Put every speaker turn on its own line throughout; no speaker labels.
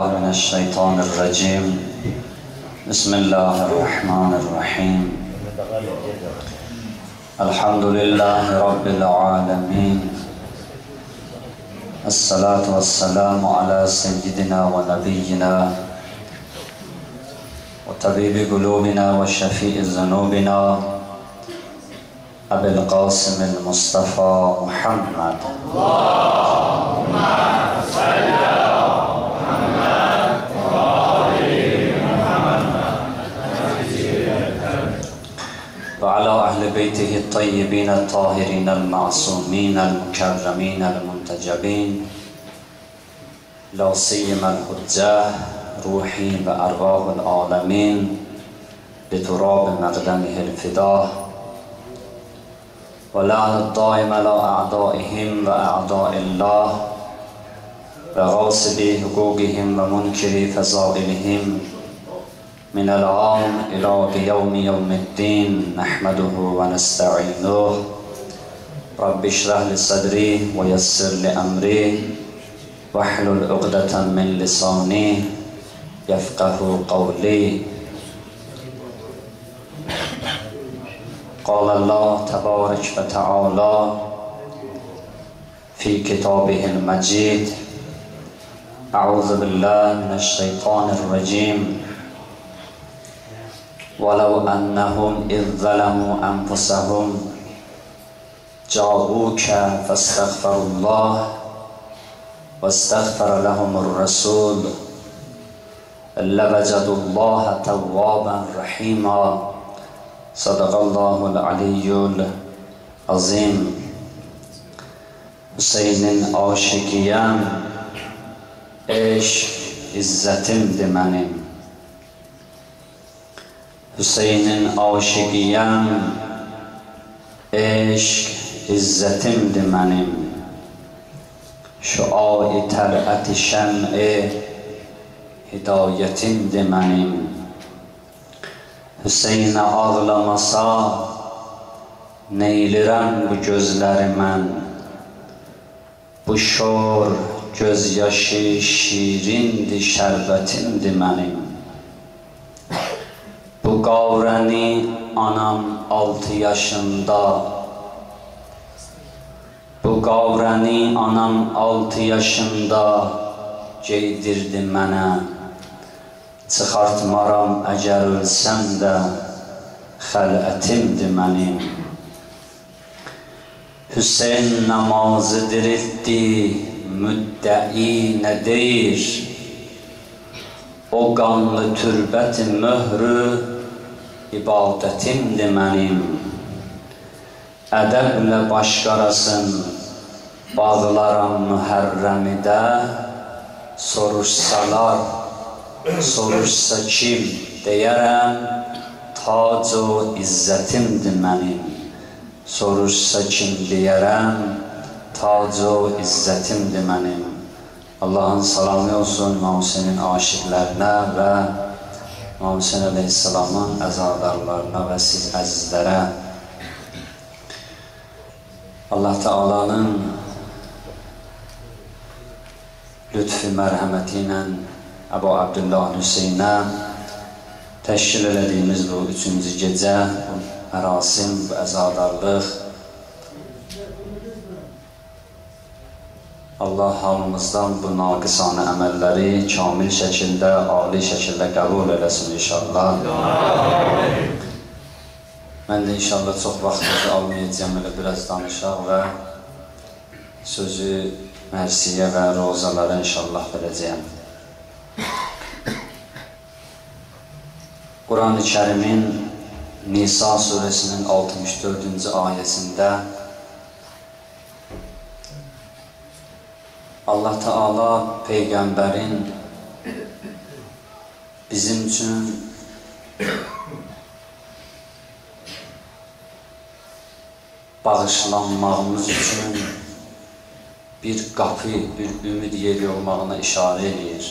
من الشيطان الرجيم. بسم الله الرحمن الرحيم. الحمد لله رب العالمين. الصلاة والسلام على سيدنا ونبينا وطبيب قلوبنا وشفيء ذنوبنا. أبي القاسم المصطفى محمد. اللهم صل بيته الطيبين الطاهرين المعصومين المكرمين المنتجبين. لا سيما الحجة روحي وأرواح العالمين بتراب مقدمه الفداه ولعن الدائم على أعدائهم وأعداء الله وغاصبي حقوقهم ومنكري فضائلهم. من العام إلى يوم يوم الدين نحمده ونستعينه. رب اشرح لي صدري ويسر لي أمري. واحلل عقدة من لساني يفقه قولي. قال الله تبارك وتعالى في كتابه المجيد أعوذ بالله من الشيطان الرجيم. ولو أنهم إذ ظلموا أنفسهم جاءوك فاستغفروا الله واستغفر لهم الرسول لوجدوا الله توابا رحيما. صدق الله العلي العظيم. Hüseyin'in aşıkıyam eş izzetimdi benim حسین عاشقیم عشق عزتم ده منم. شعاع طلعت شمع هدایتم ده منم. حسین آغلمسا نیل رنگ جزلر من. بو شور جز شیرین دی شربتین دی منیم qavrəni anam altı yaşında. Bu qavrəni anam altı yaşında geydirdi mənə. Çıxartmaram əgər ölsəm də xələtimdir mənim. Hüseyin namazı diriltdi, müddəi nə deyir? O qanlı türbəti möhrü ibadətimdir mənim. Ədəblə başqarasın, bağlaram mühərrəmidə, soruşsalar, soruşsa kim deyərəm, tac o izzətimdir mənim. Soruşsa kim deyərəm, tac o izzətimdir mənim. Allahın salamı olsun İmam Hüseynin aşiqlərinə və İmam Hüseyin Aleyhisselamın əzadarlarına və siz əzizlərə Allah Teala'nın lütfi mərhəməti ilə Əbu Abdullah Hüseynə təşkil elədiyimiz bu üçüncü gecə, bu mərasim, bu əzadarlıq Allah hamımızdan bu naqisanə əməlləri kamil şəkildə, ali şəkildə qəbul eləsin inşallah. Mən də inşallah çox vaxtınızı almayacağım, elə biraz danışaq və sözü mərsiyə və rozalara inşallah verəcəyəm. Quran-ı Kərimin Nisa suresinin 64-cü ayəsində Allah Teala Peyğəmbərin bizim üçün bağışlanmağımız üçün bir qapı, bir ümid yeri olmağına işarə edir.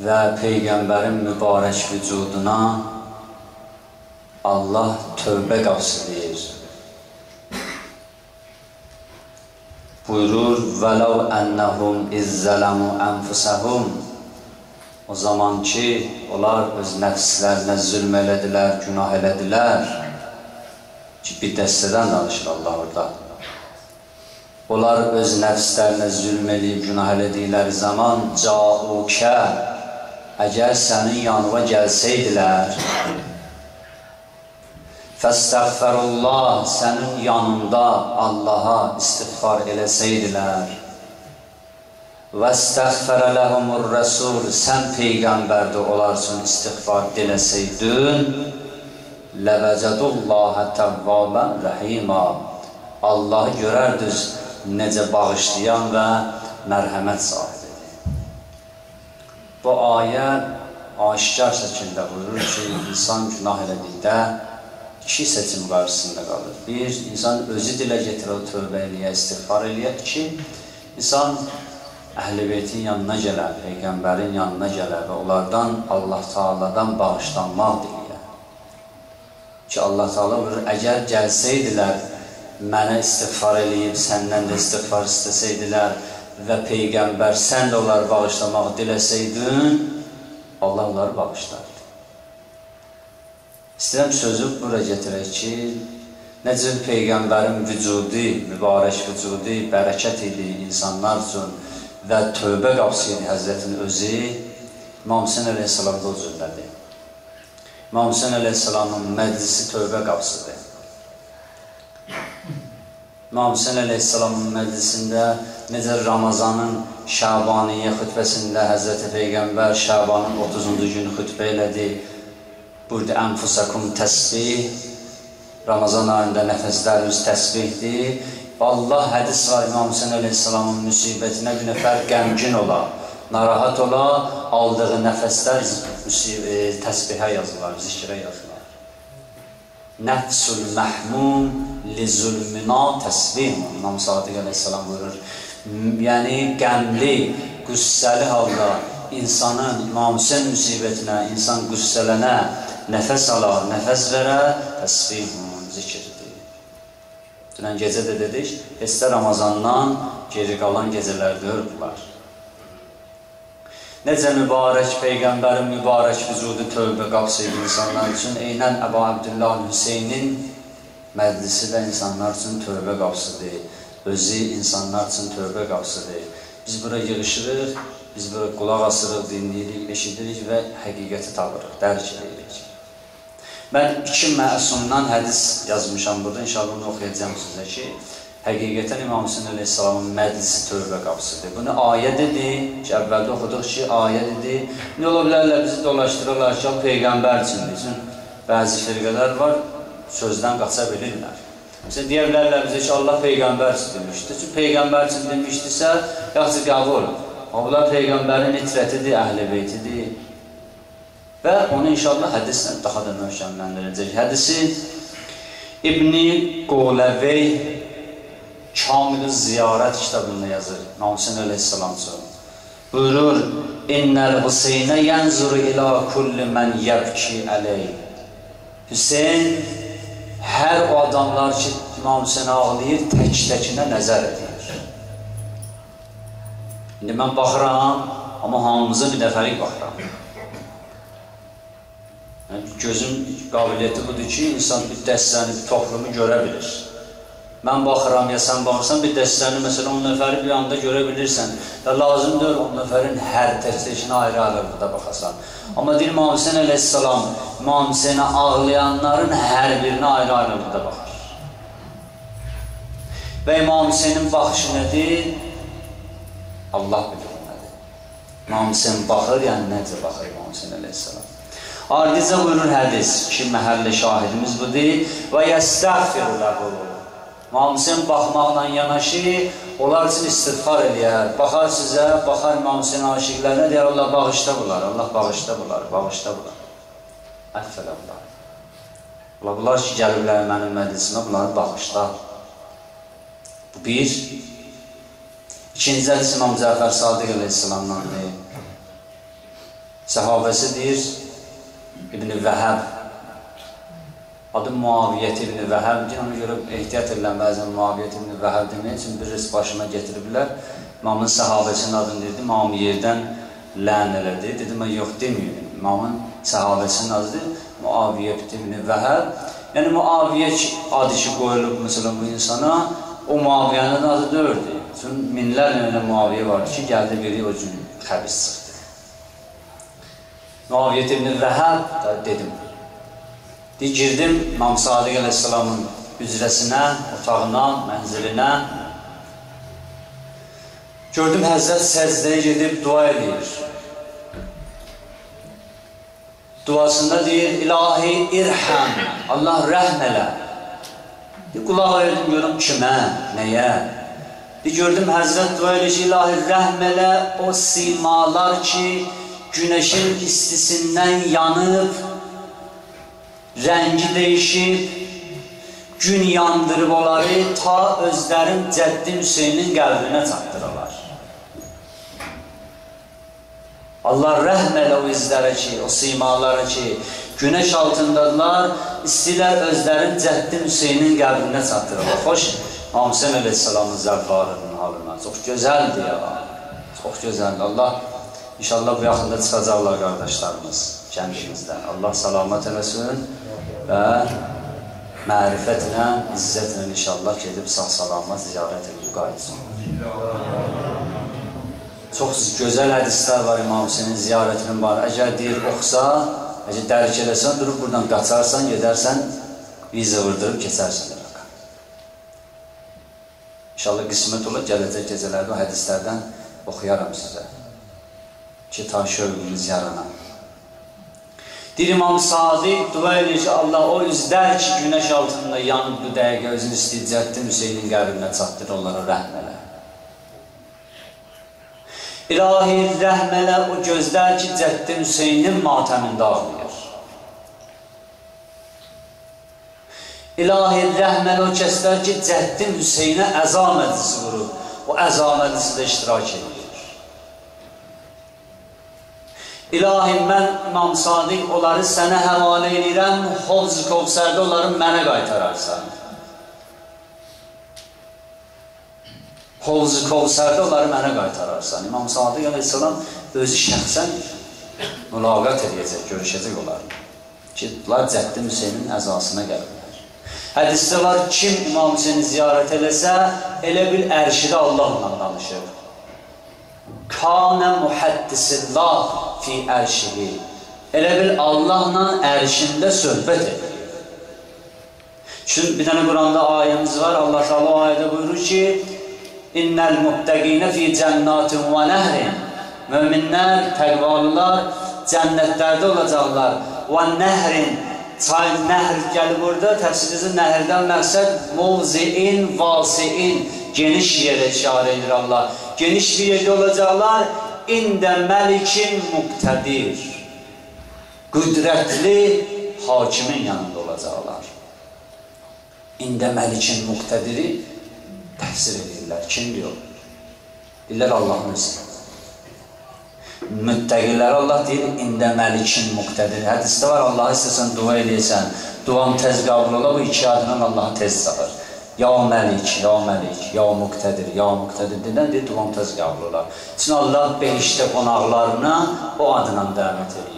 Və Peyğəmbərin mübarək vücuduna Allah tövbə qapısı deyir. Buyurur, vələv ennəhum izzələmu ənfusəhum o zaman ki, onlar öz nəfslərinə zülm elədilər, günah elədilər ki, bir dəstədən danışır Allah orada. Onlar öz nəfslərinə zülm edib, günah elədikləri zaman caukə əgər sənin yanıma gəlsəydilər Fəstəğfərullah sənin yanında Allaha istiğfar eləsəydilər. və istəğfərə ləhumur rəsul sən peyğəmbərdə onlar üçün istiğfar diləsəydin ləvəcədullahə təvvabən rəhimə Allahı görərdiniz necə bağışlayan və mərhəmət sahibidir. Bu ayə aşikar şəkildə buyurur ki, insan günah elədikdə iki seçim qarşısında qalır. Bir, insan özü dilə gətirə, tövbə eləyə, istighfar eləyə. İki, insan əhl-i beytin yanına gələ, Peyğəmbərin yanına gələ və onlardan Allah Taaladan bağışlanmaq deyə. Ki, Allah Taala buyurur, əgər gəlsəydilər, mənə istighfar eləyib, səndən də istighfar istəsəydilər və Peyğəmbər sən də onları bağışlamaq diləsəydin, Allah onları bağışlar. İstəyirəm sözü bura gətirək ki, necə Peyğəmbərin vücudi, mübarək vücudi, bərəkət idi insanlar üçün və tövbə qapısı idi Həzrətin özü, İmam Hüseyin əleyhissalam da o cürdədir. İmam Hüseyin əleyhissalamın məclisi tövbə qapısıdır. İmam Hüseyin əleyhissalamın məclisində necə Ramazanın Şabaniyyə xütbəsində Həzrəti Peyğəmbər Şabanın 30-cu günü xütbə elədi. Burada ənfusakum təsbih, Ramazan ayında nəfəslərimiz təsbihdir. Allah hədis var İmam Hüseyin Aleyhisselamın müsibətinə bir nəfər qəmgin ola, narahat ola, aldığı nəfəslər e, təsbihə yazılar, zikrə yazılar. Nəfsul məhmum li zulmina təsbih. İmam Sadiq Aleyhisselam buyurur. Yəni qəmli, qüssəli halda insanın İmam Hüseyin müsibətinə, insan qüssələnə, nəfəs alar, nəfəs verər, təsbihun, zikirdir. Dünən gecə də dedik, heç də Ramazandan geri qalan gecələrdir bunlar. Necə mübarək Peyğəmbərin mübarək vücudu tövbə qapsıydı insanlar üçün, eynən Əbu Abdullah Hüseynin məclisi də insanlar üçün tövbə qapsıdır. Özü insanlar üçün tövbə qapsıdır. Biz bura yığışırıq, biz bura qulaq asırıq, dinləyirik, eşidirik və həqiqəti tapırıq, dərk edirik. Mən iki məsumdan hədis yazmışam burada, inşallah onu oxuyacağım sizə ki, həqiqətən İmam Hüseyin əleyhissalamın məclisi tövbə qapısıdır. Bunu ayə dedi, ki, əvvəldə oxuduq ki, ayə dedi. Ne ola bilərlər, bizi dolaşdırırlar ki, Peyğəmbər. Üçün bəzi firqələr var, sözdən qaça bilirlər. Məsələn, deyə bilərlər bizə ki, Allah Peyğəmbər üçün demişdir. Çünki Peyğəmbər üçün demişdirsə, yaxşı qəbul. Bunlar Peyğəmbərin itrətidir, əhl-i beytidir. Və onu inşallah hədislə daha da möhkəmləndirəcək. Hədisi İbni Qoləvey Kamil Ziyarət kitabında yazır. Namusin əleyhissalam üçün. Buyurur, İnnəl Hüseynə yənzuru ilə kulli mən yəbki əley. Hüseyin hər o adamlar ki, İmam Hüseyin ağlayır, tək-təkinə nəzər edir. İndi mən baxıram, amma hamımıza bir dəfəlik baxıram. Yəni, gözün qabiliyyəti budur ki, insan bir dəstəni, bir toplumu görə bilir. Mən baxıram, ya sən baxırsan, bir dəstəni, məsələn, 10 nəfəri bir anda görə bilirsən və lazımdır 10 nəfərin hər tək-təkinə ayrı-ayrı burada baxasan. Amma deyir, İmam Hüseyin əleyhissalam, İmam Hüseyinə ağlayanların hər birinə ayrı-ayrı burada baxar. Və İmam Hüseynin baxışı nədir? Allah bilir nədir. İmam Hüseyin baxır, yəni necə baxır İmam Hüseyin əleyhissalam. Ardicə buyurur hədis ki, məhəlli şahidimiz budur. Və yəstəğfiru ləhu. Mamsin baxmaqla yanaşı, onlar üçün istighfar eləyər. Baxar sizə, baxar mamsin aşiqlərinə, deyər Allah bağışda bunlar, Allah bağışda bunlar, bağışda bunlar. Əffələ bunlar. Allah bunlar ki, gəliblər mənim məclisimə, bunları bağışda. Bu bir. İkinci hədis İmam Cəfər Sadiq əleyhissalamdan deyir. Səhabəsi deyir, İbn-i Vəhəb Adı Muaviyyət ibn Vəhəbdir. Ona görə ehtiyat edilən bəzən Muaviyyət ibn Vəhəb demək üçün bir risk başına getiriblər. İmamın səhabəsinin adını dedi, İmam yerdən lən elədi. Dedi, mən yox deməyim. İmamın səhabəsinin adıdır Muaviyyət ibn Vəhəb. Yəni Muaviyyə adı ki qoyulub məsələn bu insana, o Muaviyyənin adı dördür. Çünki minlərlə elə Muaviyyə var ki, gəldi biri o cür xəbis çıxdı. Muaviyyət ibn Vəhəb dedim. De, girdim İmam Sadiq əleyhissalamın hücrəsinə, otağına, mənzilinə. Gördüm Həzrət səcdəyə gedib dua edir. Duasında deyir, İlahi irhəm, Allah rəhm elə. Qulaq verdim, görüm kimə, nəyə? De, gördüm Həzrət dua edir ki, İlahi rəhm elə o simalar ki, günəşin istisindən yanıb, rəngi dəyişib, gün yandırıb onları ta özlərin Cəddi Hüseynin qəlbinə çatdırırlar. Allah rəhm elə o izlərə ki, o simalara ki, günəş altındadılar, istilər özlərin Cəddi Hüseynin qəlbinə çatdırırlar. Xoş, Hamsən Aleyhisselamın zərfarının halına. Çox gözəldir ya. Çox gözəldir. Allah inşallah bu yaxında çıxacaqlar qardaşlarımız kəndimizdən. Allah salamat eləsin və mərifətlə, izzətlə inşallah gedib sağ-salamat ziyarət edib qayıtsın. Çox gözəl hədislər var İmam Hüseynin ziyarətinin var. Əgər deyir, oxusa, əgər dərk eləsən, durub buradan qaçarsan, gedərsən, viza vırdırıb keçərsən. İnşallah qismət olar, gələcək gecələrdə o hədislərdən oxuyaram sizə. Ki, ta şövqünüz yarana. Deyir İmam Sadiq dua edir ki, Allah o üzlər ki, günəş altında yanıb bu dəqiqə özünü istəyəcəkdir, Hüseynin qəbrinə çatdır, onlara rəhm elə. İlahi rəhm elə o gözlər ki, Cəddi Hüseynin matəmində ağlayır. İlahi rəhm elə o kəslər ki, Cəddi Hüseynə əza məclisi vurub, o əza məclisində iştirak edir. İlahi, mən İmam Sadiq onları sənə həvalə edirəm, Hovz-ı Kovsərdə onları mənə qaytararsan. Hovz-ı Kovsərdə onları mənə qaytararsan. İmam Sadiq əleyhissalam özü şəxsən mülaqat edəcək, görüşəcək onlarla. Ki, bunlar Cəddi Hüseynin əzasına gəlirlər. Hədisdə var, kim İmam Hüseyni ziyarət eləsə, elə bil ərşidə Allahla danışır. Kanə muhəddisillah fi ərşihi. Elə bil Allahla ərşində söhbət edir. Çünki bir dənə Quranda ayəmiz var, Allah Teala o ayədə buyurur ki, İnnəl muttəqinə fi cənnatin və nəhrin. Möminlər, təqvalılar cənnətlərdə olacaqlar. Və nəhrin, çay, nəhr gəlir burada, təfsircisi nəhrdən məqsəd muvziin, vasiin, geniş yerə işarə edir Allah. Geniş bir yerdə olacaqlar, ində məlikin muqtədir. Qüdrətli hakimin yanında olacaqlar. İndə məlikin muqtədiri təfsir edirlər. Kim diyor? Deyirlər Allahın özü. Müttəqilər Allah deyir, ində məlikin muqtədir. Hədisdə var, Allah istəsən dua edəysən, duan tez qabul ola, bu iki adından Allahı tez çağır. Ya Məlik, Ya Məlik, Ya Muqtədir, Ya deyir, duan tez qabul olar. Çünki Allah behişdə qonaqlarına o adına dəvət edir.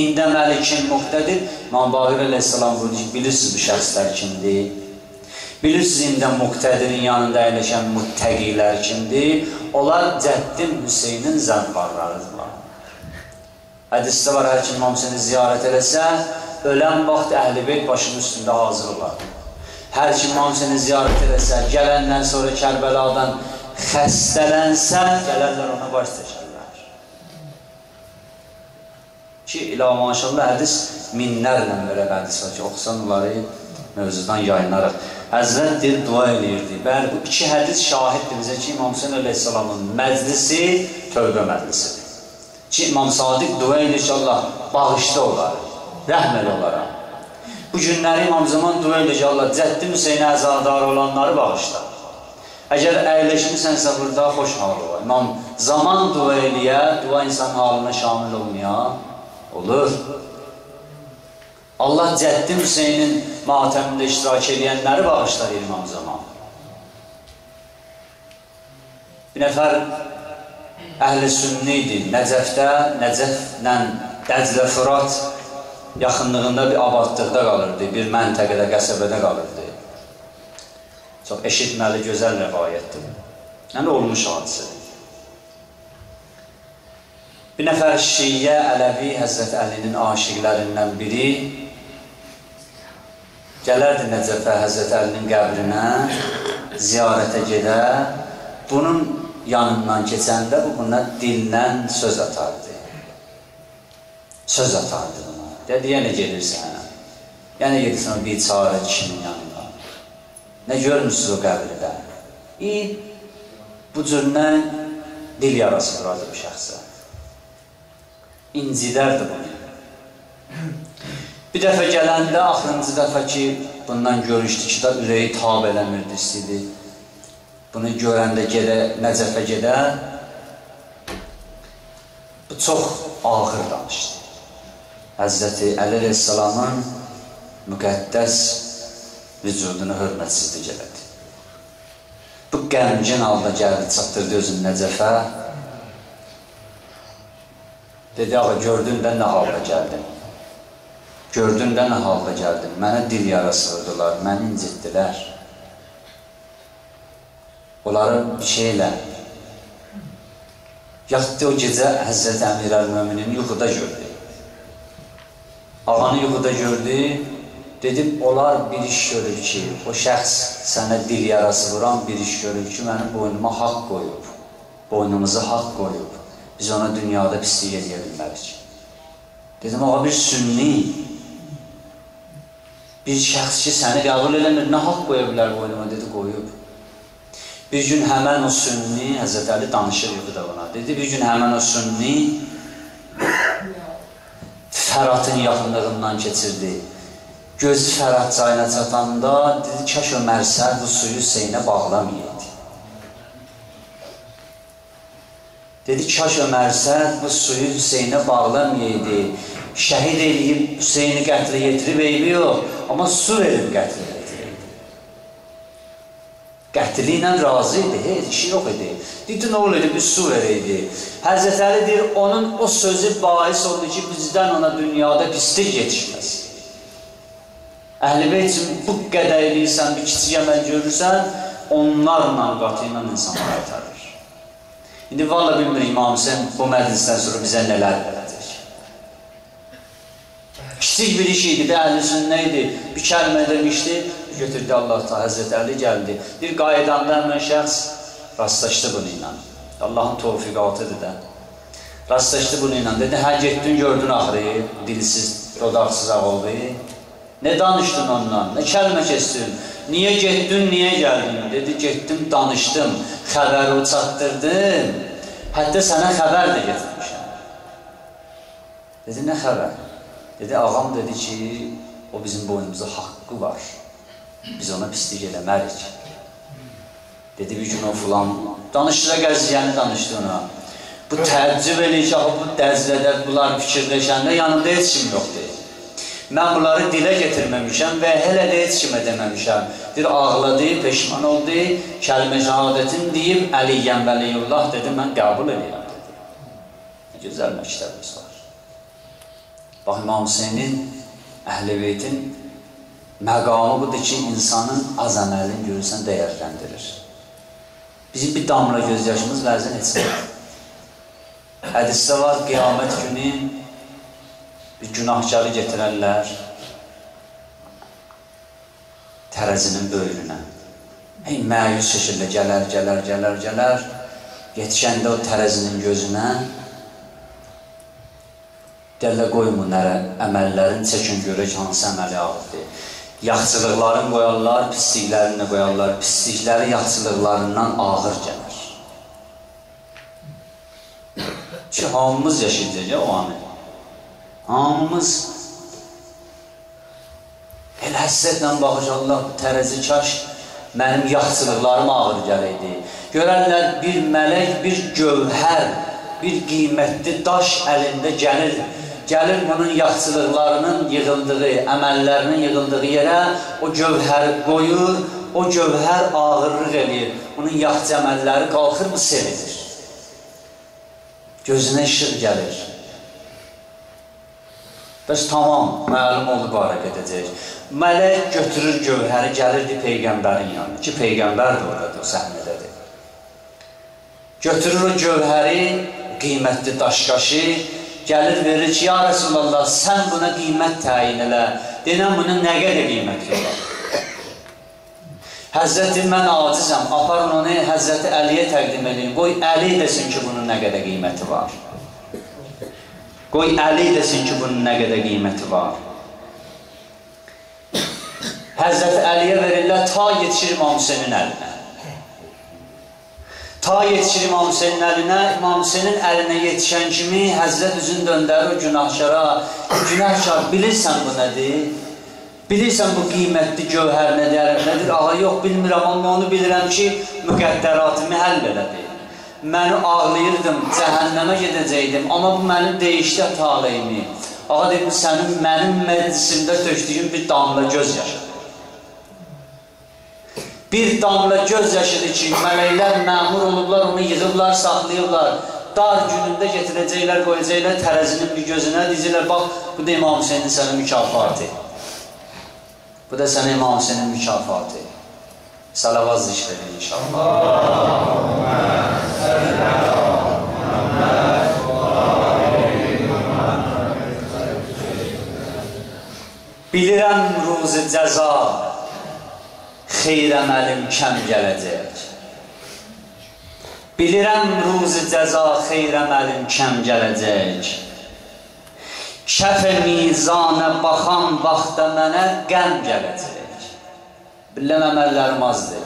İndə Məlikin Muqtədir, İmam Bahir əleyhissalam buyurdu ki, bilirsiniz bu şəxslər kimdir? Bilirsiniz indi Muqtədirin yanında əyləşən müttəqilər kimdir? Onlar Cəddin Hüseynin zənfarlarıdırlar. Hədisdə var, hər kim İmam Hüseyni ziyarət eləsə, ölən vaxt əhl-i beyt başının üstündə hazır olar. Hər kim İmam Hüseyni ziyarət eləsə, gələndən sonra Kərbəladan xəstələnsə, gələrlər ona baş çəkərlər. Ki, ilə maşallah hədis minlərlə belə hədis var ki, oxusan onları mövzudan yayınarıq. Həzrət deyir, dua eləyirdi. Bəli, bu iki hədis şahiddir bizə ki, İmam Hüseyin əleyhissalamın məclisi tövbə məclisidir. Ki, İmam Sadiq dua edir ki, Allah bağışda olar, rəhm elə olaraq. Bu günləri İmam Zaman dua edir ki, Allah Cəddi Hüseynə əzadar olanları bağışla. Əgər əyləşmisənsə burada xoş hal olar. İmam zaman dua eləyə, dua insan halına şamil olmaya olur. Allah Cəddi Hüseynin matəmində iştirak edənləri bağışlar İmam Zaman. Bir nəfər əhl-i sünni idi. Nəcəfdə, Nəcəflə Dəclə Fırat yaxınlığında bir abadlıqda qalırdı, bir məntəqədə, qəsəbədə qalırdı. Çox eşitməli, gözəl rəvayətdir. Yəni, olmuş hadisədir. Bir nəfər Şiyə Ələvi Həzrət Əlinin aşiqlərindən biri gələrdi Nəcəfə Həzrət Əlinin qəbrinə ziyarətə gedə, bunun yanından keçəndə bu buna dildən söz atardı. Söz atardı buna. Dedi, yenə gedirsən o bir çarə kişinin yanına. Nə görmürsünüz o qəbirdə? İ, bu cürlə dil yarası vuradı bu şəxsə. İncidərdi bunu. Bir dəfə gələndə, axırıncı dəfə ki, bundan görüşdü ki, da ürəyi tab eləmirdi, istəyirdi. Bunu görəndə gedə, Nəcəfə gedə, bu çox ağır danışdı. Həzrəti Əli Aleyhisselamın müqəddəs vücudunu hörmətsizlik elədi. Bu qəmgin halda gəldi, çatdırdı özünü Nəcəfə. Dedi, ağa, gördün də nə halda gəldim. Gördün də nə halda gəldim. Mənə dil yarası vurdular, məni incitdilər. Onları şeylə yatdı o gecə Həzrəti Əmir Əl-Möminin yuxuda gördü. Ağanı yuxuda gördü, dedim, onlar bir iş görür ki, o şəxs sənə dil yarası vuran bir iş görür ki, mənim boynuma haqq qoyub, boynumuzu haqq qoyub, biz ona dünyada pislik edə bilmərik. Dedim, ağa bir sünni, bir şəxs ki, səni qəbul eləmir, nə haqq qoya bilər boynuma, dedi, qoyub. Bir gün həmən o sünni, Həzrət Əli danışır yuxuda ona, dedi, bir gün həmən o sünni Fəratın yaxınlığından keçirdi. Gözü Fərat çayına çatanda dedi, kaş o mərsər bu suyu Hüseynə bağlamayaydı. Dedi, kaş o mərsər bu suyu Hüseynə bağlamayaydı. Şəhid eləyib Hüseyni qətlə yetirib eybi yox, amma su verib qətlə. Qətli ilə razı idi, heç işi yox idi. Dedi, nə olur, bir su verəydi. Həzrət Əli deyir, onun o sözü bahis oldu ki, bizdən ona dünyada pislik yetişməz. Əhl-i beyt üçün bu qədər eləyirsən, bir kiçik əməl görürsən, onlarla, qatı ilə insanlar aytarır. İndi valla bilmir İmam Hüseyin bu məclisdən sonra bizə nələr verəcək. Kiçik bir iş idi, bir əhl-i sünnə idi, bir kəlmə demişdi, götürdü Allah ta Həzrət Əli gəldi. Bir qaydanda həmən şəxs rastlaşdı bunu ilə. Allahın tovfiqatıdır da. Rastlaşdı bunu ilə. Dedi, hə getdin, gördün axırı, dilsiz, dodaqsız ağıldı. Nə danışdın ondan? Nə kəlmə kesdin? Niyə getdin, niyə gəldin? Dedi, getdim, danışdım, xəbəri çatdırdım. Hətta sənə xəbər də getirmişəm. Dedi, nə xəbər? Dedi, ağam dedi ki, o bizim boynumuza haqqı var. Biz ona pislik eləmərik. Dedi, bir gün o filan, danışdıra qəziyyəni danışdı ona. Bu təəccüb eləyir ki, bu dəzlədə bunlar fikirləşəndə yanında heç kim yoxdur. Mən bunları dilə getirməmişəm və hələ də heç kimə deməmişəm. Bir ağladı, peşman oldu, kəlmə şəhadətin deyib, Əliyyən Vəliyullah dedi, mən qəbul edirəm dedi. Gözəl məktəbimiz var. Bax, İmam Hüseynin, Əhl-i Beytin məqamı budur ki, insanın az əməlini görürsən, dəyərləndirir. Bizim bir damla göz yaşımız vəzin etsin. Hədisdə var, qiyamət günü bir günahkarı getirərlər tərəzinin böyrünə. Ey məyus şəkildə gələr, gələr, gələr, gələr. Yetişəndə o tərəzinin gözünə Dələ qoymun əməllərin çəkin görək hansı əməli ağırdır. Yaxçılıqların qoyarlar, pisliklərini qoyarlar. Pislikləri yaxçılıqlarından ağır gəlir. Ki, hamımız yaşayacaq o anı. Hamımız elə həssətlə baxış Allah tərəzi kaş mənim yaxçılıqlarım ağır gələydi. Görərlər bir mələk, bir gövhər, bir qiymətli daş əlində gəlir gəlir bunun yaxçılıqlarının yığıldığı, əməllərinin yığıldığı yerə o gövhəri qoyur, o gövhər ağırlıq eləyir. Bunun yaxçı əməlləri qalxır, bu sevilir. Gözünə işıq gəlir. Bəs tamam, məlum oldu barə gedəcək. Mələk götürür gövhəri, gəlirdi Peyğəmbərin yanına ki, Peyğəmbər də oradadır, o səhnədədir. Götürür o gövhəri, qiymətli daşqaşı, gəlir verir ki, ya Rəsulallah, sən buna qiymət təyin elə. Denən bunun nə qədər qiyməti var? Həzrəti mən acizəm, aparın onu Həzrəti Əliyə təqdim edin. Qoy Əli desin ki, bunun nə qədər qiyməti var. Qoy Əli desin ki, bunun nə qədər qiyməti var. Həzrəti Əliyə verirlər, ta yetişir İmam Hüseynin əlinə. Ta yetişir İmam Hüseynin əlinə, İmam Hüseynin əlinə yetişən kimi Həzrət üzün döndərir o günahkara. Günahkar, bilirsən bu nədir? Bilirsən bu qiymətli gövhər nədir, nədir? Ağa, yox, bilmirəm, amma onu bilirəm ki, müqəddəratımı həll elədi. Məni ağlayırdım, cəhənnəmə gedəcəkdim, amma bu mənim deyişdə taleyimi. Ağa, deyim, sənin mənim məclisimdə tökdüyüm bir damla göz yaşıdır. Bir damla göz yaşıdır ki, mələklər məmur olublar, onu yığıblar, saxlayıblar. Dar günündə getirəcəklər, qoyacaqlar tərəzinin bir gözünə, deyəcəklər, bax, bu da İmam Hüseynin sənin mükafatı. Bu da sənə İmam Hüseynin mükafatı. Salavat zikr edin inşallah. Bilirəm ruzu cəza xeyr əməlim kəm gələcək. Bilirəm ruzi cəza xeyr əməlim kəm gələcək. Kəf mizana baxan vaxtda mənə qəm gələcək. Biləm əməllərim azdır.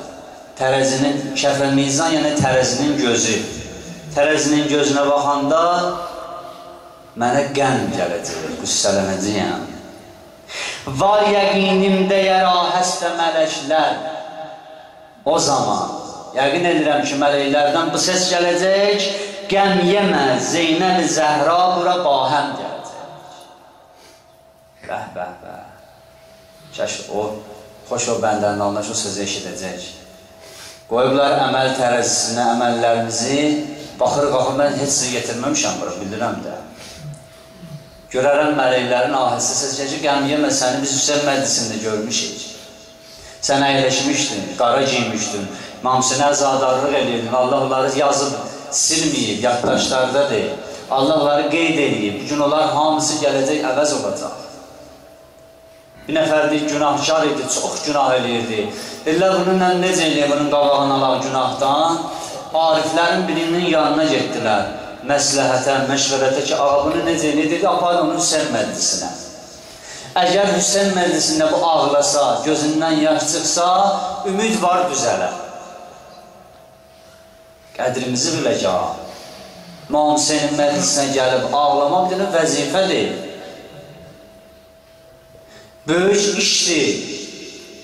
Tərəzinin, kəf mizan yəni tərəzinin gözü. Tərəzinin gözünə baxanda mənə qəm gələcək, qüssələnəcəyəm. Var yəqinimdə yəra həstə mələklər. O zaman, yəqin edirəm ki, mələklərdən bu səs gələcək, qəm yemə, Zeynəb Zəhra bura bahəm gələcək. Bəh, bəh, bəh. Kəş o, xoş o bəndənin alınış o sözü eşidəcək. Qoyublar əməl tərəzisinə əməllərimizi, baxır, qalxır, mən heç sizi getirməmişəm bura, bildirəm də. Görərəm mələklərin ahəsi səs ki, qəm yemə səni biz Hüseyin məclisində görmüşük. Sən əyləşmişdin, qara giymişdin, mamsınə zadarlıq edirdin, Allah onları yazıb, silməyib, yaddaşlarda deyil. Allah onları qeyd edib, bugün onlar hamısı gələcək, əvəz olacaq. Bir nəfərdir, günahkar idi, çox günah eləyirdi. Dedilər, bununla necə eləyir, bunun qabağını alaq günahdan? Ariflərin birinin yanına getdilər məsləhətə, məşvərətə ki, bunu necə edir, apar onu Hüseyin məclisinə. Əgər Hüseyin məclisində bu ağlasa, gözündən yaş çıxsa, ümid var düzələ. Qədrimizi biləcək. İmam Hüseynin məclisinə gəlib ağlamaq bir vəzifədir. Böyük işdir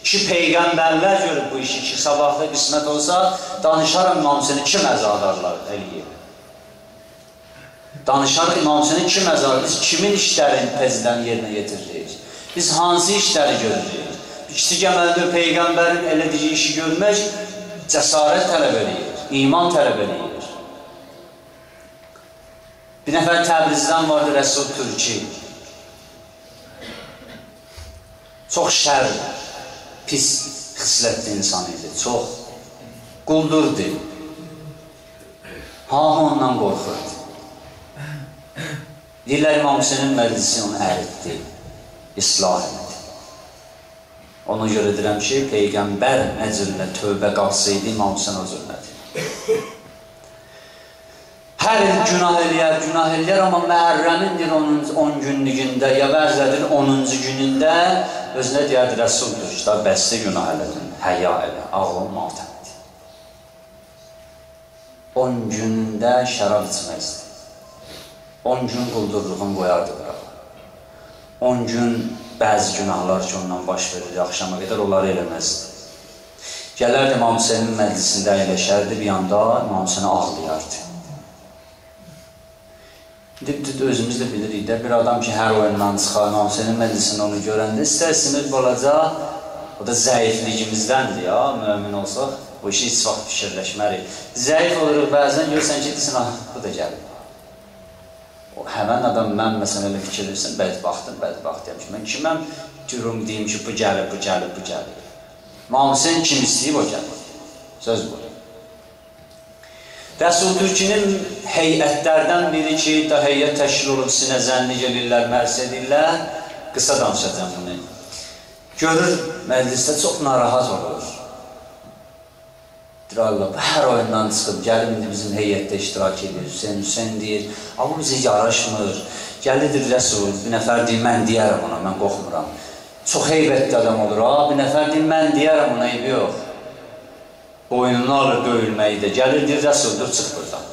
ki, Peyğəmbərlər görüb bu işi ki, sabahda qismət olsa, danışaram İmam Hüseyni kim əzadarlar eləyir. Danışarıq İmam Hüseynin kim əzarı, biz kimin işlərini təzdən yerinə yetiririk? Biz hansı işləri görürük? Kiçik əməldir Peyğəmbərin elədiyi işi görmək cəsarət tələb edir, iman tələb edir. Bir nəfər Təbrizdən vardı Rəsul Türki. Çox şər, pis xislətli insan idi, çox quldurdu. Hamı ondan qorxurdu. Deyirlər İmam Hüseynin məclisi onu əritdi, islah etdi. Ona görə deyirəm ki, Peyğəmbər nəcrində tövbə qalsaydı, İmam Hüseyin o cürlədir. Hər il günah eləyər, günah eləyər, amma məhərrəmindir onun 10 günlüyündə, ya vəzlədir 10-cu günündə özünə deyərdi, Rəsuldur, işte, bəsli günah elədin, həya elə, ağlın matəmdir. 10 günündə şərab içmək istəyir. 10 gün quldurluğun qoyardı qırağa. 10 gün bəzi günahlar ki, ondan baş verirdi, axşama qədər onları eləməzdi. Gələrdi İmam Hüseynin məclisində əyləşərdi, bir anda İmam Hüseyin ağlayardı. özümüz də bilirik də, bir adam ki, hər oyundan çıxar, Namsenin məclisində onu görəndə istərsiniz balaca, o da zəifligimizdəndir ya, mümin olsaq, bu işi heç vaxt fikirləşmərik. Zəif oluruq, bəzən görsən ki, desin, ah, bu da gəlir. O, həmən adam, mən məsələn elə fikirləşsin, bədbaxtım, bədbaxtıyam ki, mən kiməm, durum deyim ki, bu gəlir, bu gəlir, bu gəlir. Namsen kim istəyib, o gəlir. Söz bu. Rəsul Türkinin heyətlərdən biri ki, da heyət təşkil olub sinə zənni gelirlər, mərz edirlər. Qısa danışacağım bunu. Görür, məclisdə çox narahat olur. Allah, hər oyundan çıxıb, gəlib indi bizim heyətdə iştirak edir. Hüseyin, Hüseyin deyir, amma bizə yaraşmır. Gəlidir Rəsul, bir nəfər deyir, mən deyərəm ona, mən qorxmuram. Çox heybətli adam olur, ha, bir nəfər deyir, mən deyərəm ona, eybi yox boynunu alır döyülməkdə. Gəlir, deyir, Rəsul, dur, çıx buradan.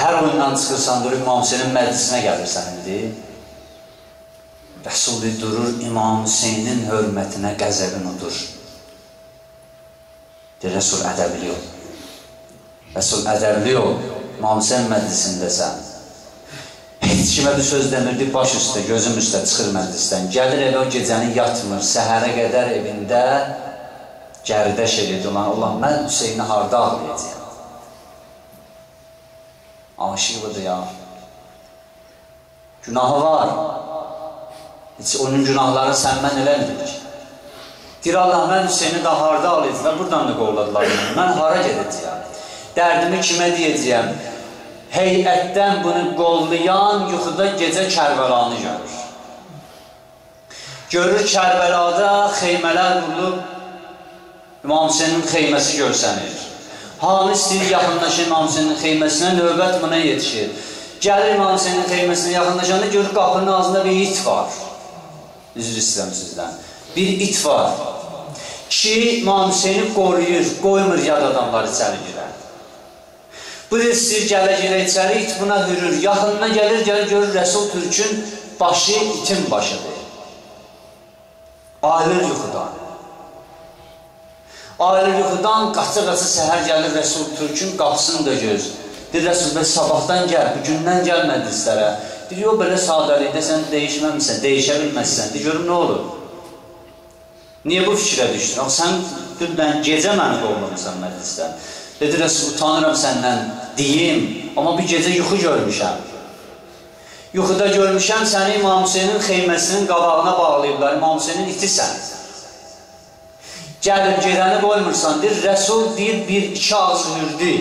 Hər oyundan çıxırsan, dur, İmam Hüseynin məclisinə gəlirsən indi. Rəsul deyir, durur, İmam Hüseynin hörmətinə qəzəbin odur. Rəsul, ədəbli ol. Rəsul, ədəbli ol. Hüseyin məclisindəsən. Heç kimə bir söz demirdi, baş üstə, gözüm üstə çıxır məclisdən. Gəlir evə gecəni yatmır, səhərə qədər evində gəridəş edirdi olan, Allah, mən Hüseyni harada ağlayacaq? Aşıqıdır ya. Günahı var. Heç onun günahları sən mən eləmirik. Deyir Allah, mən Hüseyni daha harada ağlayacaq? Buradan da qovladılar. Mən hara gedəcəyəm? Dərdimi kimə deyəcəyəm? Heyətdən bunu qollayan yuxuda gecə Kərbəlanı görür. Görür Kərbəlada xeymələr qurulub, İmam Hüseynin xeyməsi görsənir. Hamı istəyir yaxınlaşır İmam Hüseynin xeyməsinə, növbət buna yetişir. Gəlir İmam Hüseynin xeyməsinə yaxınlaşanda görür qapının ağzında bir it var. Üzr istəyirəm sizdən. Bir it var ki, İmam Hüseyni qoruyur, qoymur yad adamlar içəri girər. Bu da istəyir gələ girə içəri, it buna hürür. Yaxınına gəlir, gəlir görür Rəsul Türkün başı itin başıdır. Ayrılır yuxudan. Ailə yuxudan qaça-qaça səhər gəlir Rəsul Türkün qapısını da göz. Deyir Rəsul, bəs sabahdan gəl, bugündən gəl məclislərə. Deyir, yox, belə sadəlikdə sən dəyişməmişsən, dəyişə bilməzsən. Deyir, görüm, nə olur? Niyə bu fikrə düşdün? Ax, sən dünən gecə məni qovmamısan məclisdən. Dedi, Rəsul, utanıram səndən, deyim, amma bir gecə yuxu görmüşəm. Yuxuda görmüşəm səni İmam Hüseynin xeyməsinin qabağına bağlayıblar, İmam Hüseynin itisən. Gəlir, gedəni qoymursan, deyir, Rəsul deyir, bir iki ağız hürdü.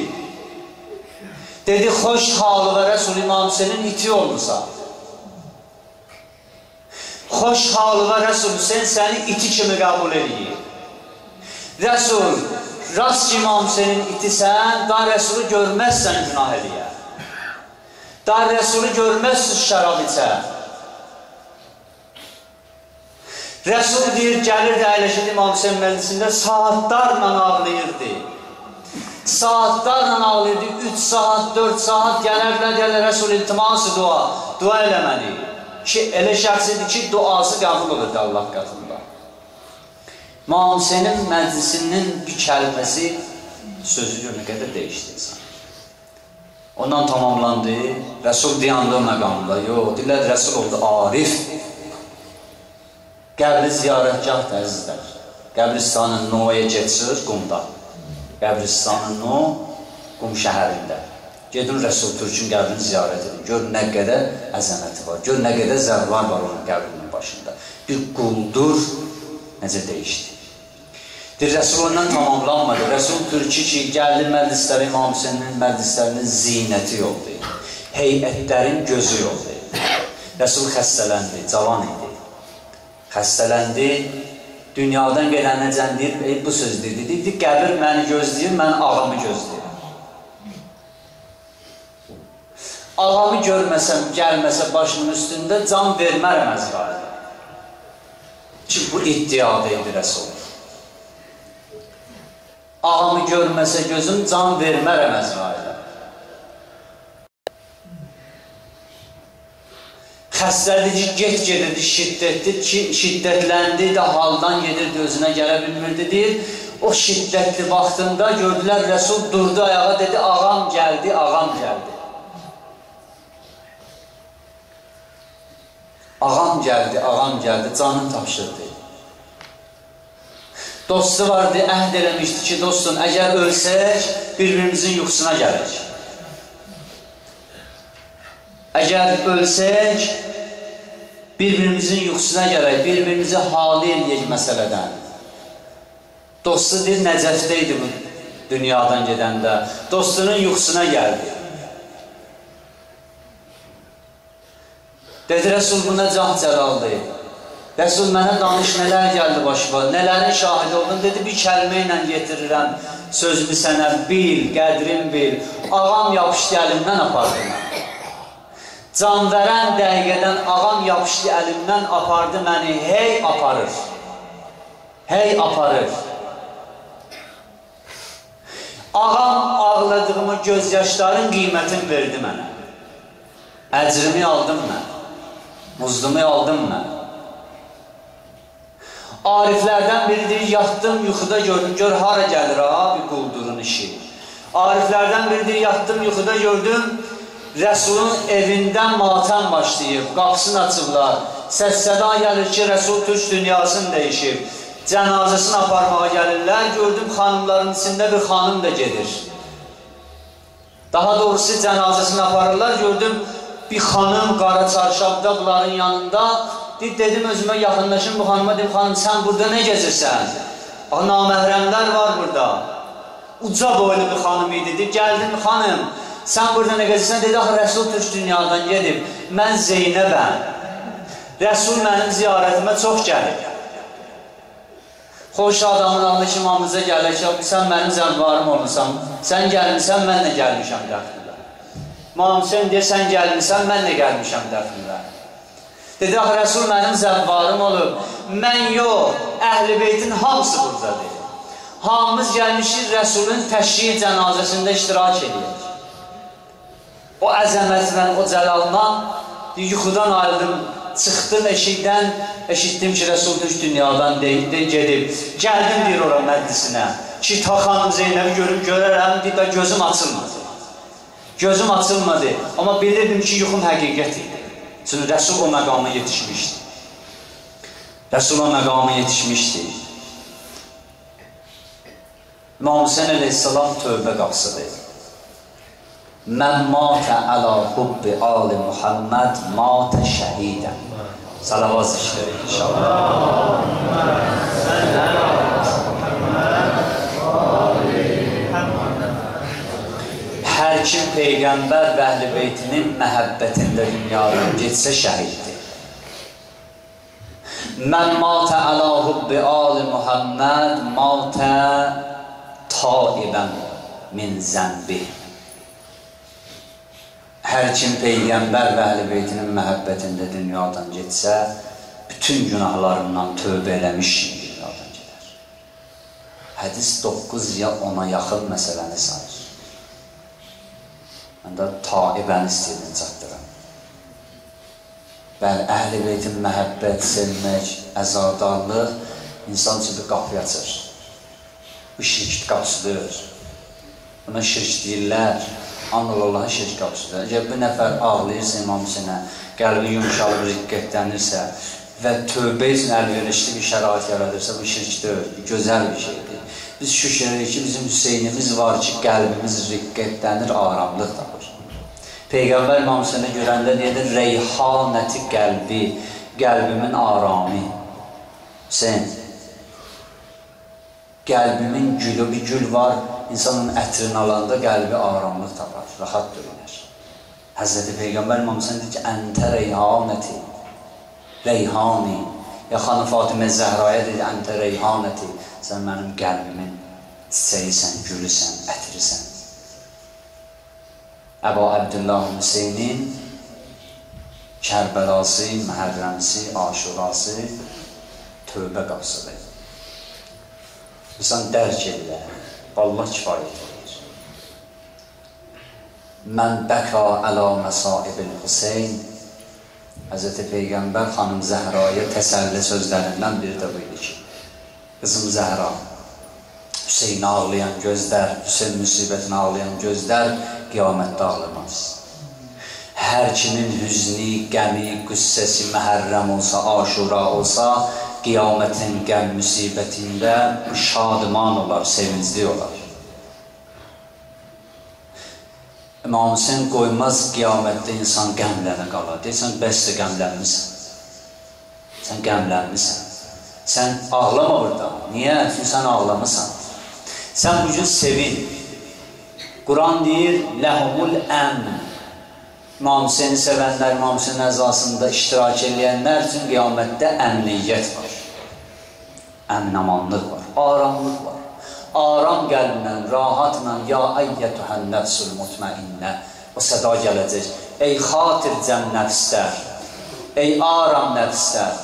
Dedi, xoş halı və Rəsul İmam Hüseynin iti olmursan. Xoş halı və Rəsul Hüseyin səni iti kimi qəbul edir. Rəsul, rast İmam Hüseynin itisən, da Rəsulu görməzsən günah eləyə. Da Rəsulu görməzsən şərab içər. Rəsul deyir, gəlirdi əyləşirdi İmam Hüseyin məclisində, saatlarla ağlayırdı. Saatlarla ağlayırdı, 3 saat, 4 saat gələrlər, gələr Rəsul iltiması dua, dua eləməli. Ki, elə şəxsidir ki, duası qəbul olurdu Allah qatında. İmam Hüseynin məclisinin bir kəlməsi sözü gör nə qədər dəyişdi insan. Ondan tamamlandı, Rəsul diyandı o məqamda, yox, dillər Rəsul oldu, arif, Qəbri ziyarətgahdır, əzizlər. Qəbristanın Noya geçir Qumda. Qəbristanın No, Qum şəhərində. Gedin Rəsul Türkün qəbrini ziyarət edin. Gör nə qədər əzəməti var. Gör nə qədər zərvar var onun qəbrinin başında. Bir quldur necə dəyişdi. Deyir, Rəsul ondan tamamlanmadı. Rəsul Türkü ki, gəldi məclisləri, İmam Hüseynin məclislərinin zinəti yoxdur. Heyətlərin gözü yoxdur. Rəsul xəstələndi, cavan idi xəstələndi, dünyadan gedənəcən deyir, ey, bu söz dedi, dedi, qəbir məni gözləyir, mən ağamı gözləyirəm. Ağamı görməsəm, gəlməsə başımın üstündə can vermərəm əzrailə. Ki, bu iddiada idi Rəsul. Ağamı görməsə gözüm can vermərəm əzrailə. xəstəlici get gedirdi, şiddətli, şiddətləndi də haldan gedirdi, özünə gələ bilmirdi, deyir. O şiddətli vaxtında gördülər, Rəsul durdu ayağa, dedi, ağam gəldi, ağam gəldi. Ağam gəldi, ağam gəldi, canını tapşırdı. Dostu vardı, əhd eləmişdi ki, dostum, əgər ölsək, bir-birimizin yuxusuna gəlir. Əgər ölsək, bir-birimizin yuxusuna gələk, bir-birimizi hali eləyək məsələdən. Dostu deyir, Nəcəfdə idi bu dünyadan gedəndə. Dostunun yuxusuna gəldi. Dedi, Rəsul buna can cəlaldır. Rəsul mənə danış, nələr gəldi başıma, nələrin şahidi oldun. Dedi, bir kəlmə ilə getirirəm, sözümü sənə bil, qədrin bil. Ağam yapışdı əlimdən apardı mən. Can verən dəqiqədən ağam yapışdı əlimdən apardı məni, hey aparır. Hey aparır. Ağam ağladığımı gözyaşların qiymətini verdi mənə. Əcrimi aldım mən. Muzlumu aldım mən. Ariflərdən biridir, yatdım, yuxuda gördüm, gör hara gəlir ha, bir quldurun işi. Ariflərdən biridir, yatdım, yuxuda gördüm, Rəsulun evindən matəm başlayıb, qapısını açıblar. Səs-səda gəlir ki, Rəsul türk dünyasını dəyişib. Cənazəsini aparmağa gəlirlər, gördüm xanımların içində bir xanım da gedir. Daha doğrusu cənazəsini aparırlar, gördüm bir xanım qara çarşabda bunların yanında. Dedim özümə yaxınlaşım bu xanıma, dedim xanım sən burada nə gezirsən? Naməhrəmlər var burada. Uca boylu bir xanım idi. Dedim, gəldim xanım, sən burada nə gezirsən? Dedi, axı Rəsul türk dünyadan gedib. Mən Zeynəbəm. Rəsul mənim ziyarətimə çox gəlib. Xoş adamın aldı ki, mamıza gəlir ki, sən mənim zəvvarım olmuşsan, sən gəlmişsən, mən də gəlmişəm dəfnində. Mam sen deyə, sən gəlmişsən, mən də gəlmişəm dəfnində. Dedi, axı Rəsul mənim zəvvarım olub, mən yox, əhl-i beytin hamısı buradadır. Hamımız gəlmişik Rəsulun təşriyi cənazəsində iştirak edir. O əzəmətindən, o cəlalından yuxudan ayrıldım, çıxdım eşikdən, eşitdim ki, Rəsul düş dünyadan deyil, de, gedib. Gəldim deyir ora məclisinə ki, ta xanım Zeynəbi görüb görərəm, deyir da gözüm açılmadı. Gözüm açılmadı, amma bilirdim ki, yuxum həqiqət idi. Çünki Rəsul o məqama yetişmişdi. Rəsul o məqama yetişmişdi. İmam Hüseyin əleyhissalam tövbə qapısıdır. Mən matə əla hubbi ali Muhammed matə şəhidən. Salavat zikri inşallah. Hər kim Peyğəmbər və əhl-i beytinin məhəbbətində dünyadan getsə şəhiddir. Mən matə əla hubbi ali Muhammed matə taibən min zənbih. Hər kim Peyğəmbər və əhl-i beytinin məhəbbətində dünyadan getsə, bütün günahlarından tövbə eləmiş dünyadan gedər. Hədis 9 ya 10-a yaxın məsələni sayır. Mən də taibəni istəyirdim çatdıram. Bəli, əhl-i beytin məhəbbət, sevmək, əzadarlıq insan üçün bir qapı açır. Bu şirk qapısıdır. Buna şirk deyirlər. Anıl Allahın şirk qapısıdır. Əgər bir nəfər ağlayırsa İmam Hüseynə, qəlbi yumuşalıb, riqqətlənirsə və tövbə üçün əlverişli bir şərait yaradırsa, bu şirk deyil, gözəl bir şeydir. Biz şükür edirik ki, bizim Hüseynimiz var ki, qəlbimiz riqqətlənir, aramlıq tapır. Peyğəmbər İmam Hüseynə görəndə deyədir, reyhanəti qəlbi, qəlbimin aramı. Hüseyn, qəlbimin gülü, bir gül var, insanın ətrini alanda qəlbi aramlıq tapar, rahat döyünər. Həzrəti Peyğəmbər İmamsan deyir ki, əntə reyhanəti, reyhani, ya xanı Fatimə Zəhraya deyir, əntə reyhanəti, sən mənim qəlbimin çiçəyisən, gülüsən, ətirisən. Əba Əbdüllah Hüseynin Kərbəlası, Məhərrəmsi, Aşurası tövbə qapısıdır. İnsan dərk edirlər. Allah kifayət edir. Mən bəka əla məsaibin Hüseyn Hz. Peyğəmbər xanım Zəhraya təsəlli sözlərindən biri də bu idi ki, qızım Zəhra, Hüseyin ağlayan gözlər, Hüseyin müsibətini ağlayan gözlər qiyamətdə ağlamaz. hər kimin hüzni, qəmi, qüssəsi məhərrəm olsa, aşura olsa, qiyamətin qəm müsibətində şadman olar, sevincli olar. İmam Hüseyin qoymaz qiyamətdə insan qəmlənə qala. Deyirsən, bəs də qəmlənmirsən. Sən qəmlənmirsən. Sən ağlama burada. Niyə? Çünki sən ağlamısan. Sən bugün sevin. Quran deyir, ləhumul əm. İmam Hüseyni sevənlər, İmam Hüseynin əzasında iştirak edənlər üçün qiyamətdə əmniyyət var. Əminamanlıq var, aramlıq var. Aram qəlblə, rahatla, ya əyyətühən nəfsul mutmainnə. O səda gələcək. Ey xatir cəm nəfslər, ey aram nəfslər,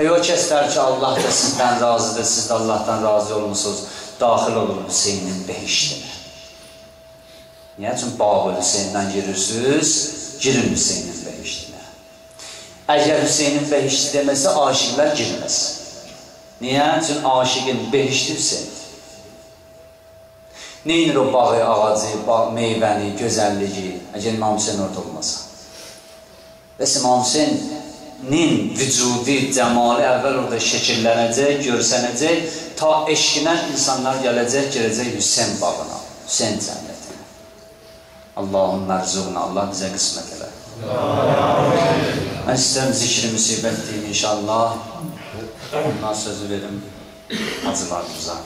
ey o kəslər ki, Allah da sizdən razıdır, siz də Allahdan razı olmuşsunuz, daxil olun Hüseynin behiştinə. Niyə üçün Babıl Hüseyndən girirsiniz? Girin Hüseynin behiştinə. Əgər Hüseynin behişti deməsə, aşıqlar girməz. Niyə? Çünki aşiqin behişti Hüseyin. Neynir o bağı, ağacı, bağ, meyvəni, gözəlliyi, əgər İmam Hüseyin orada olmasa? Bəs İmam Hüseynin vücudi, cəmalı əvvəl orada şəkillənəcək, görsənəcək, ta eşqinə insanlar gələcək, girəcək Hüseyin bağına, Hüseyin cənnətinə. Allahın mərzuquna, Allah bizə qismət elə. Mən istəyirəm zikri müsibət deyim inşallah. Ondan sözü verim hacılarımıza.